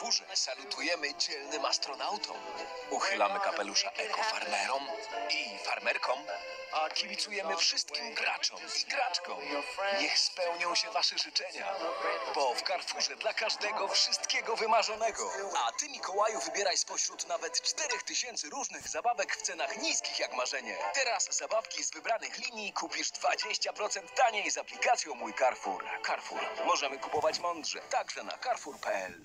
Carrefourze salutujemy dzielnym astronautom. Uchylamy kapelusza ekofarmerom i farmerkom. A kibicujemy wszystkim graczom i graczkom. Niech spełnią się wasze życzenia. Bo w Carrefourze dla każdego wszystkiego wymarzonego. A ty, Mikołaju, wybieraj spośród nawet 4000 różnych zabawek w cenach niskich jak marzenie. Teraz zabawki z wybranych linii kupisz 20% taniej z aplikacją Mój Carrefour. Carrefour. Możemy kupować mądrze. Także na carrefour.pl.